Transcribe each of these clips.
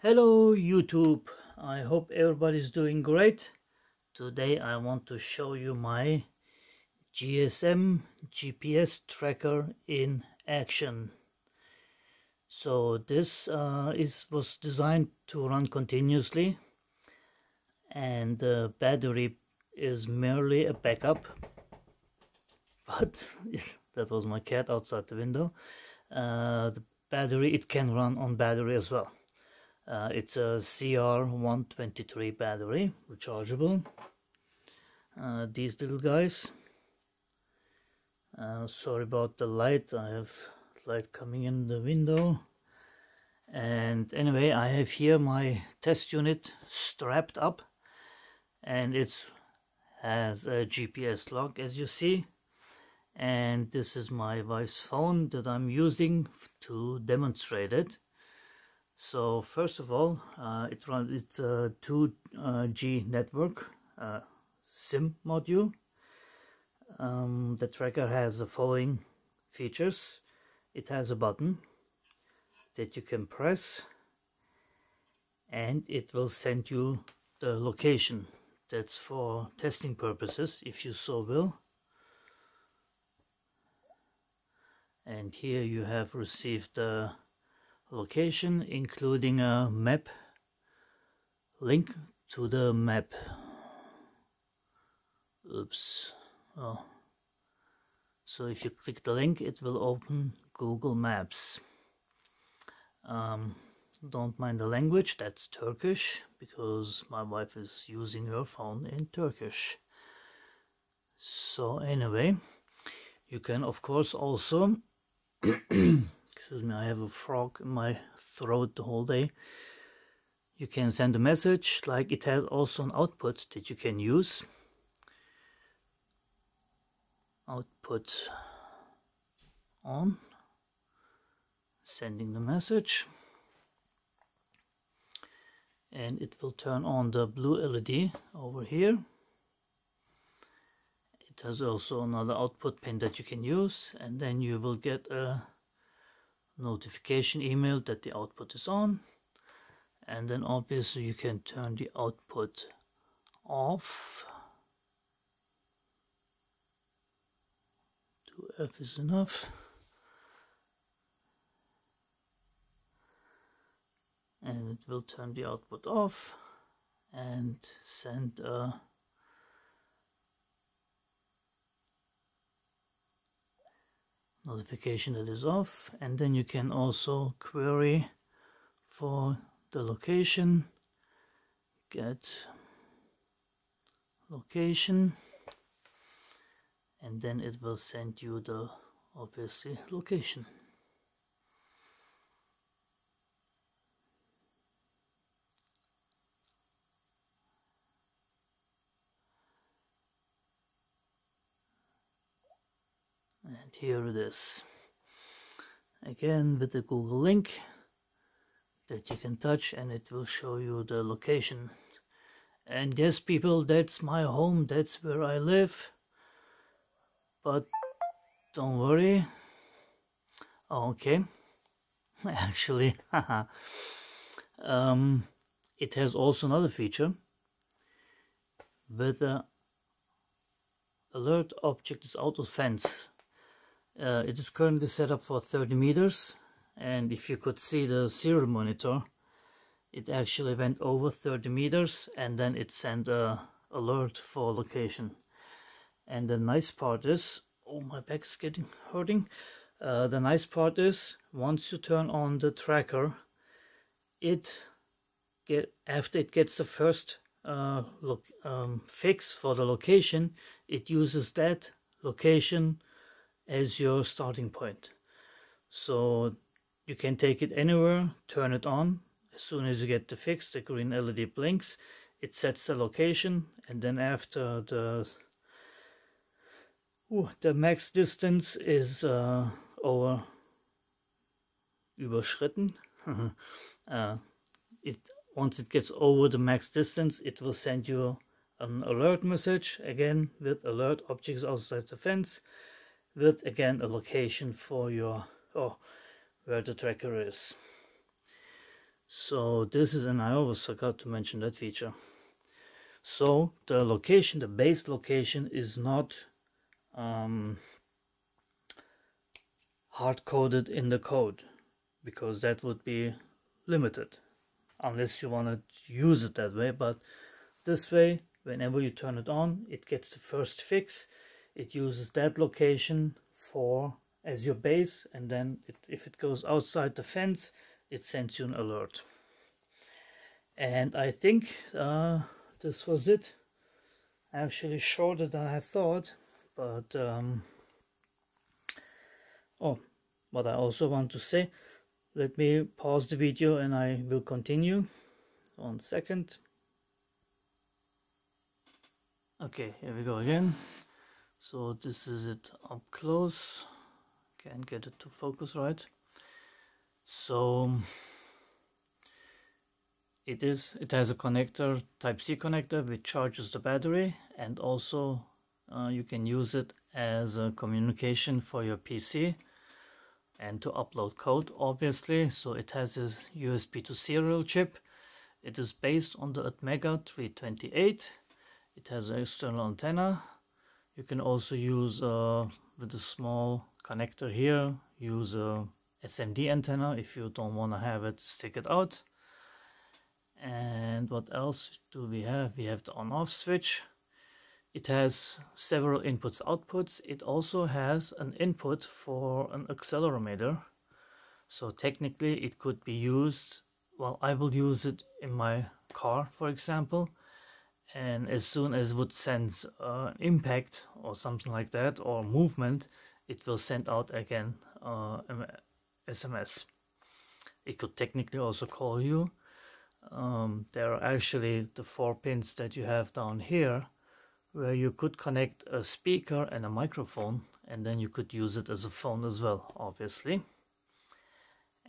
Hello YouTube, I hope everybody's doing great. Today I want to show you my GSM GPS tracker in action. So this uh, is was designed to run continuously and the battery is merely a backup but that was my cat outside the window uh, the battery it can run on battery as well uh, it's a CR123 battery, rechargeable. Uh, these little guys. Uh, sorry about the light, I have light coming in the window. And anyway, I have here my test unit strapped up and it has a GPS lock as you see. And this is my wife's phone that I'm using to demonstrate it. So first of all, uh, it runs it's a 2G uh, network uh, SIM module. Um, the tracker has the following features. It has a button that you can press and it will send you the location. That's for testing purposes if you so will. And here you have received the location including a map. Link to the map. Oops. Oh. So if you click the link it will open Google Maps. Um, don't mind the language that's Turkish because my wife is using her phone in Turkish. So anyway you can of course also excuse me, I have a frog in my throat the whole day. You can send a message, like it has also an output that you can use. Output on, sending the message. And it will turn on the blue LED over here. It has also another output pin that you can use and then you will get a notification email that the output is on. And then obviously you can turn the output off. 2F is enough. And it will turn the output off and send a notification that is off and then you can also query for the location. Get location and then it will send you the obviously location and here it is. Again with the Google link that you can touch and it will show you the location. And yes people that's my home. That's where I live. But don't worry. Okay. Actually um, it has also another feature. With the alert object is out of fence uh, it is currently set up for 30 meters and if you could see the serial monitor it actually went over 30 meters and then it sent a alert for location. And the nice part is oh my back's getting hurting. Uh, the nice part is once you turn on the tracker it get after it gets the first uh, look um, fix for the location it uses that location as your starting point. So you can take it anywhere, turn it on. As soon as you get the fix, the green LED blinks, it sets the location, and then after the ooh, the max distance is uh, over überschritten. uh, it once it gets over the max distance, it will send you an alert message again with alert objects outside the fence with again a location for your oh where the tracker is. So this is and I always forgot to mention that feature. So the location the base location is not um, hard coded in the code because that would be limited unless you want to use it that way. But this way whenever you turn it on it gets the first fix it uses that location for as your base and then it, if it goes outside the fence it sends you an alert. And I think uh, this was it. Actually shorter than I thought but um, oh what I also want to say let me pause the video and I will continue. One second. Okay here we go again so this is it up close. Can't get it to focus right. So it is it has a connector type C connector which charges the battery and also uh, you can use it as a communication for your PC and to upload code obviously. So it has a USB to serial chip. It is based on the Atmega 328 it has an external antenna you can also use uh, with a small connector here use a SMD antenna if you don't want to have it stick it out. And what else do we have? We have the on off switch. It has several inputs outputs. It also has an input for an accelerometer. So technically it could be used well I will use it in my car for example and as soon as it would sense uh, impact or something like that or movement it will send out again uh, SMS it could technically also call you. Um, there are actually the four pins that you have down here where you could connect a speaker and a microphone and then you could use it as a phone as well obviously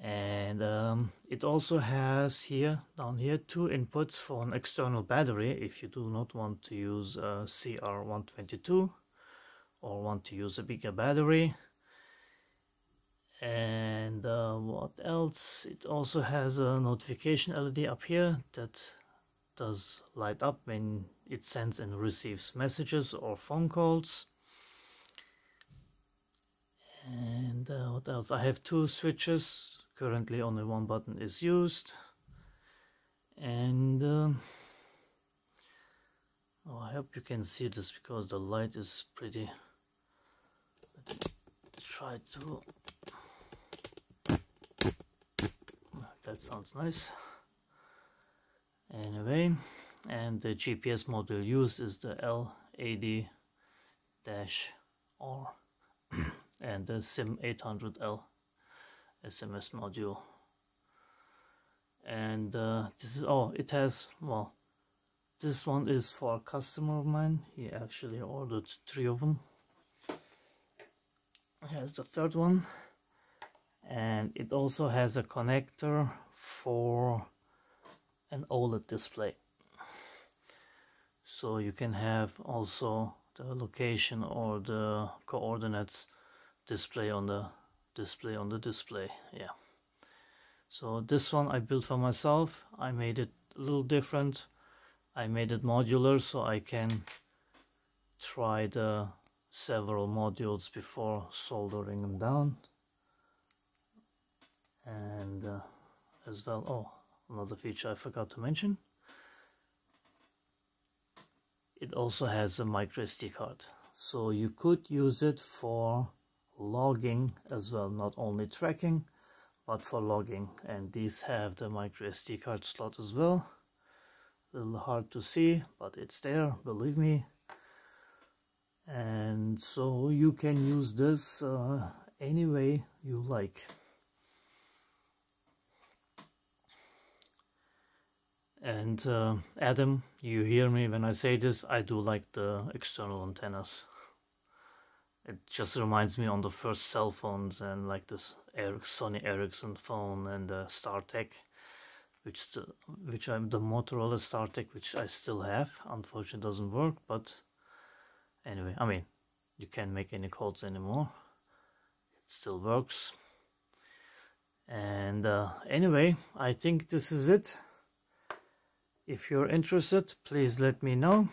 and um, it also has here down here two inputs for an external battery. If you do not want to use a CR122 or want to use a bigger battery. And uh, what else? It also has a notification LED up here that does light up when it sends and receives messages or phone calls. And uh, what else? I have two switches currently only one button is used. And um, oh, I hope you can see this because the light is pretty try to that sounds nice. Anyway and the GPS module used is the L80-R and the SIM 800L SMS module. And uh, this is oh it has well this one is for a customer of mine. He actually ordered three of them. Here's the third one. And it also has a connector for an OLED display. So you can have also the location or the coordinates display on the display on the display yeah. So this one I built for myself. I made it a little different. I made it modular so I can try the several modules before soldering them down. And uh, as well oh another feature I forgot to mention. It also has a micro SD card. So you could use it for logging as well not only tracking but for logging. And these have the micro SD card slot as well. A little hard to see but it's there believe me. And so you can use this uh, any way you like. And uh, Adam you hear me when I say this? I do like the external antennas it just reminds me on the first cell phones and like this Eric, Sony Ericsson phone and the StarTAC which which I'm the Motorola StarTAC which I still have. Unfortunately doesn't work but anyway I mean you can't make any calls anymore. It still works. And uh, anyway I think this is it. If you're interested please let me know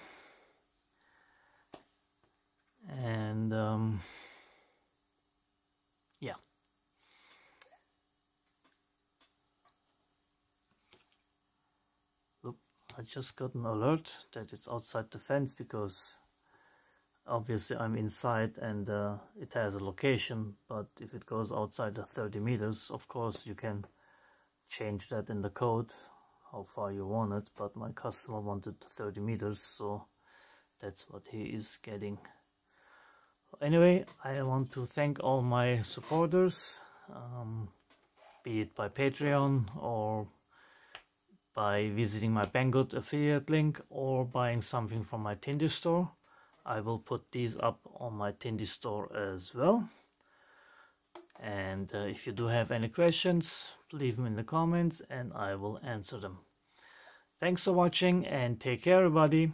and um, yeah. I just got an alert that it's outside the fence because obviously I'm inside and uh, it has a location but if it goes outside the 30 meters of course you can change that in the code how far you want it but my customer wanted 30 meters so that's what he is getting anyway I want to thank all my supporters um, be it by Patreon or by visiting my Banggood affiliate link or buying something from my Tindie store I will put these up on my Tindie store as well. And uh, if you do have any questions, leave them in the comments and I will answer them. Thanks for watching and take care everybody.